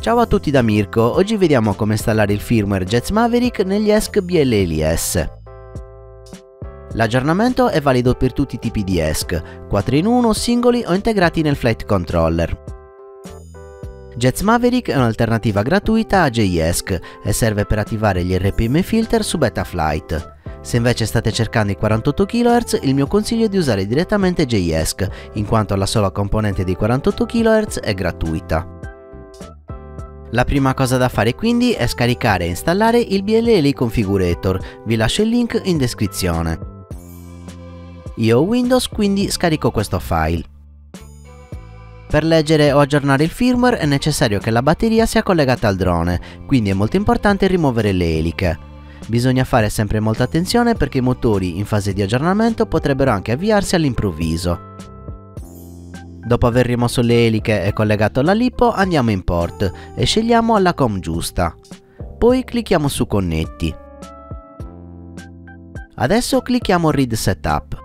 Ciao a tutti da Mirko, oggi vediamo come installare il firmware Jets Maverick negli ESC BLLS. L'aggiornamento è valido per tutti i tipi di ESC, 4 in 1, singoli o integrati nel Flight Controller. Jets Maverick è un'alternativa gratuita a JESC e serve per attivare gli RPM filter su Betaflight. Se invece state cercando i 48 kHz, il mio consiglio è di usare direttamente JESC, in quanto la sola componente di 48 kHz è gratuita. La prima cosa da fare quindi è scaricare e installare il BLL Configurator, vi lascio il link in descrizione. Io ho Windows quindi scarico questo file. Per leggere o aggiornare il firmware è necessario che la batteria sia collegata al drone, quindi è molto importante rimuovere le eliche. Bisogna fare sempre molta attenzione perché i motori in fase di aggiornamento potrebbero anche avviarsi all'improvviso. Dopo aver rimosso le eliche e collegato la lipo andiamo in port e scegliamo la COM giusta. Poi clicchiamo su connetti. Adesso clicchiamo read setup.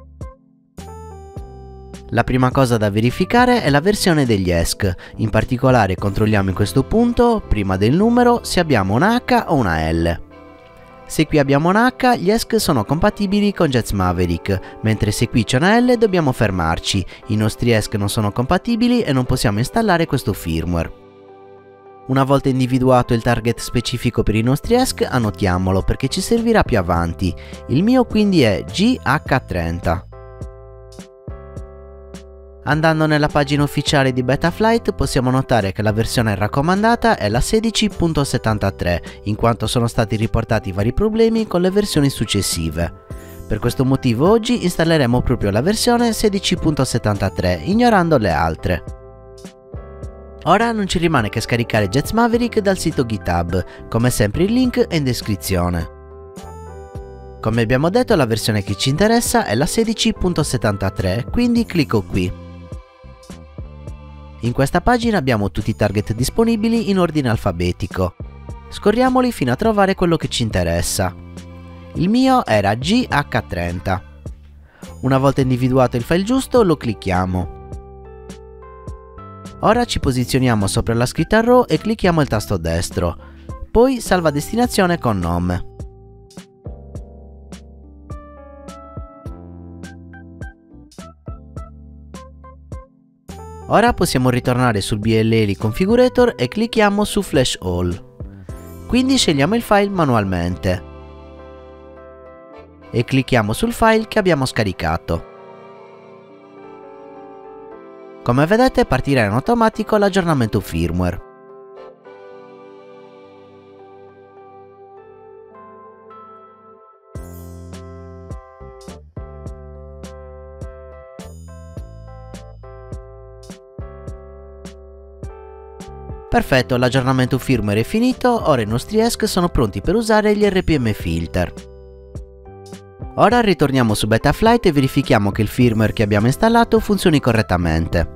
La prima cosa da verificare è la versione degli ESC, in particolare controlliamo in questo punto, prima del numero, se abbiamo una H o una L. Se qui abbiamo un H, gli ESC sono compatibili con Jets Maverick, mentre se qui c'è una L dobbiamo fermarci, i nostri ESC non sono compatibili e non possiamo installare questo firmware. Una volta individuato il target specifico per i nostri ESC, annotiamolo perché ci servirà più avanti. Il mio quindi è GH30. Andando nella pagina ufficiale di Betaflight possiamo notare che la versione raccomandata è la 16.73 in quanto sono stati riportati vari problemi con le versioni successive. Per questo motivo oggi installeremo proprio la versione 16.73 ignorando le altre. Ora non ci rimane che scaricare Jets Maverick dal sito GitHub, come sempre il link è in descrizione. Come abbiamo detto la versione che ci interessa è la 16.73, quindi clicco qui. In questa pagina abbiamo tutti i target disponibili in ordine alfabetico. Scorriamoli fino a trovare quello che ci interessa. Il mio era GH30. Una volta individuato il file giusto lo clicchiamo. Ora ci posizioniamo sopra la scritta RAW e clicchiamo il tasto destro. Poi salva destinazione con nome. Ora possiamo ritornare sul BLL Configurator e clicchiamo su Flash All. Quindi scegliamo il file manualmente. E clicchiamo sul file che abbiamo scaricato. Come vedete partirà in automatico l'aggiornamento firmware. Perfetto, l'aggiornamento firmware è finito, ora i nostri ESC sono pronti per usare gli RPM filter. Ora ritorniamo su Betaflight e verifichiamo che il firmware che abbiamo installato funzioni correttamente.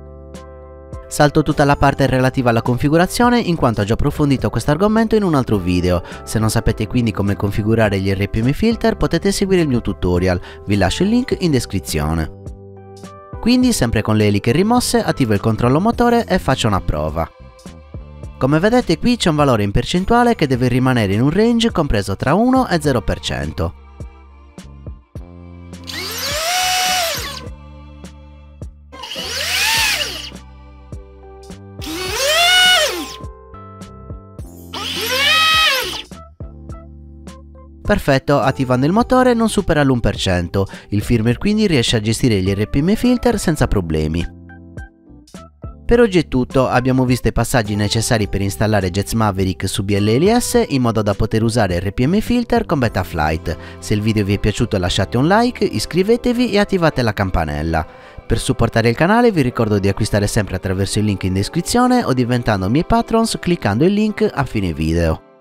Salto tutta la parte relativa alla configurazione in quanto ho già approfondito questo argomento in un altro video. Se non sapete quindi come configurare gli RPM filter potete seguire il mio tutorial, vi lascio il link in descrizione. Quindi sempre con le eliche rimosse attivo il controllo motore e faccio una prova. Come vedete qui c'è un valore in percentuale che deve rimanere in un range compreso tra 1 e 0%. Perfetto, attivando il motore non supera l'1%, il firmware quindi riesce a gestire gli RPM filter senza problemi. Per oggi è tutto, abbiamo visto i passaggi necessari per installare Jets Maverick su BLLS in modo da poter usare RPM Filter con Betaflight. Se il video vi è piaciuto lasciate un like, iscrivetevi e attivate la campanella. Per supportare il canale vi ricordo di acquistare sempre attraverso il link in descrizione o diventando miei patrons cliccando il link a fine video.